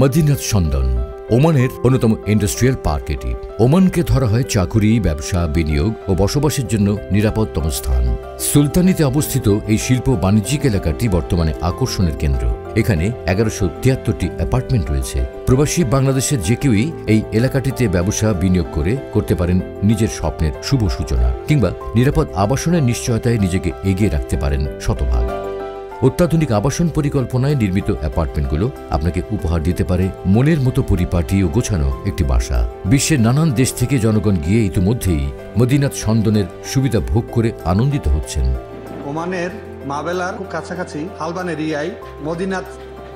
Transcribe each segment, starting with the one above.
মদিনাত সন্দন ওমানের অন্যতম industrial park এটি। ওমানকে ধরা হয় চাকুরি, ব্যবসা, বিনিয়োগ ও বসবাসের জন্য নিরাপদতম স্থান। সুলতানিতে অবস্থিত এই শিল্প বাণিজ্যিক এলাকাটি বর্তমানে আকর্ষণের কেন্দ্র। এখানে এগারোশো তিয়াত্তরটি অ্যাপার্টমেন্ট রয়েছে। প্রবাসী বাংলাদেশের যে কেউই এই এলাকাটিতে ব্যবসা, বিনিয়োগ করে করতে পারেন নিজের স্বপ্নের শুভ সূচনা কিংবা নিরাপদ আবাসনের নিশ্চয়তায় নিজেকে এগিয়ে রাখতে পারেন শতভাগ। অত্যাধুনিক আবাসন পরিকল্পনায় নির্মিত অ্যাপার্টমেন্টগুলো আপনাকে উপহার দিতে পারে মনের মতো পরিপাটি ও গোছানো একটি বাসা। বিশ্বের নানান দেশ থেকে জনগণ গিয়ে ইতিমধ্যেই মদিনাথ সন্দনের সুবিধা ভোগ করে আনন্দিত হচ্ছেন। ওমানের মাবেলার খুব কাছাকাছি হালবান এরিয়ায় মদিনাথ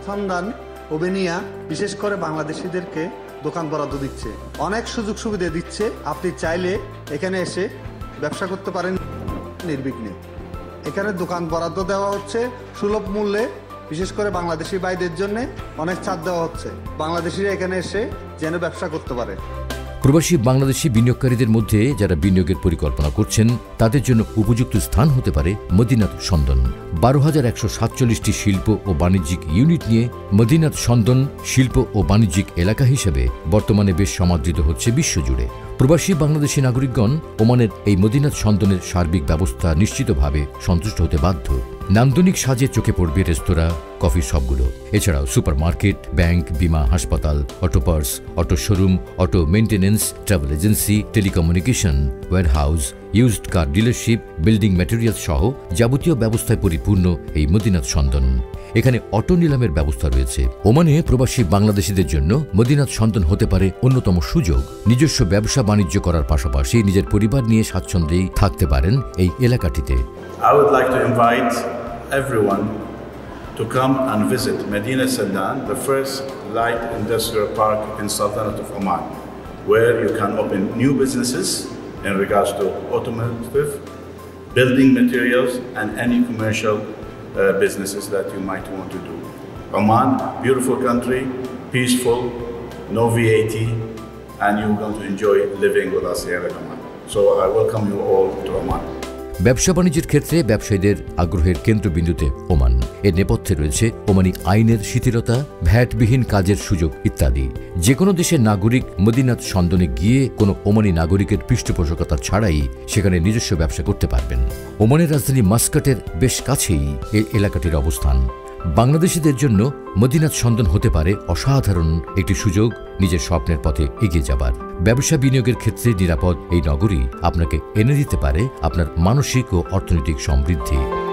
সন্দান ওবেনিয়া বিশেষ করে বাংলাদেশিদেরকে দোকান বরাদ্দ দিচ্ছে। অনেক সুযোগ সুবিধা দিচ্ছে। আপনি চাইলে এখানে এসে ব্যবসা করতে পারেন নির্বিঘ্নে। এখানে দোকান বরাদ্দ দেওয়া হচ্ছে সুলভ মূল্যে, বিশেষ করে বাংলাদেশি ভাইদের জন্য অনেক ছাড় দেওয়া হচ্ছে। বাংলাদেশিরা এখানে এসে যেন ব্যবসা করতে পারে। প্রবাসী বাংলাদেশি বিনিয়োগকারীদের মধ্যে যারা বিনিয়োগের পরিকল্পনা করছেন, তাদের জন্য উপযুক্ত স্থান হতে পারে মদিনাথ সন্দন। বারো হাজার একশো সাতচল্লিশটি শিল্প ও বাণিজ্যিক ইউনিট নিয়ে মদিনাথ সন্দন শিল্প ও বাণিজ্যিক এলাকা হিসেবে বর্তমানে বেশ সমাদৃত হচ্ছে বিশ্বজুড়ে। প্রবাসী বাংলাদেশি নাগরিকগণ ওমানের এই মদিনাথ সন্তানের সার্বিক ব্যবস্থা নিশ্চিতভাবে সন্তুষ্ট হতে বাধ্য। নান্দনিক সাজে চোখে পড়বে রেস্তোরাঁ, কফি শপগুলো। এছাড়াও সুপারমার্কেট, ব্যাংক, বিমা, হাসপাতাল, auto parts auto showroom, auto maintenance travel agency, telecommunication, warehouse used car dealership building material সহ যাবতীয় ব্যবস্থায় পরিপূর্ণ এই মদিনাথ সন্তান। এখানে অটো নিলামের ব্যবস্থা রয়েছে। ওমানে প্রবাসী বাংলাদেশিদের জন্য মদিনাথ সন্তান হতে পারে অন্যতম সুযোগ। নিজস্ব ব্যবসা বাণিজ্য করার পাশাপাশি নিজের পরিবার নিয়ে স্বাচ্ছন্দ্যেই থাকতে পারেন এই এলাকাটিতে। To come and visit Medina Sandan, the first light industrial park in Sultanate of Oman, where you can open new businesses in regards to automotive, building materials, and any commercial uh, businesses that you might want to do. Oman, beautiful country, peaceful, no VAT, and you're going to enjoy living with us here in Oman. So I welcome you all to Oman. ব্যবসা বাণিজ্যের ক্ষেত্রে ব্যবসায়ীদের আগ্রহের কেন্দ্রবিন্দুতে Oman. এর নেপথ্যে রয়েছে Omani আইনের শিথিলতা, ভ্যাটবিহীন কাজের সুযোগ ইত্যাদি। যে কোনো দেশের নাগরিক মদিনাথ সন্দনে গিয়ে কোনো ওমানি নাগরিকের পৃষ্ঠপোষকতা ছাড়াই সেখানে নিজস্ব ব্যবসা করতে পারবেন। ওমানের রাজধানী মাস্কাটের বেশ কাছেই এই এলাকাটির অবস্থান। বাংলাদেশিদের জন্য মদিনাথ সন্ধান হতে পারে অসাধারণ একটি সুযোগ নিজের স্বপ্নের পথে এগিয়ে যাবার। ব্যবসা বিনিয়োগের ক্ষেত্রে নিরাপদ এই নগরী আপনাকে এনে দিতে পারে আপনার মানসিক ও অর্থনৈতিক সমৃদ্ধি।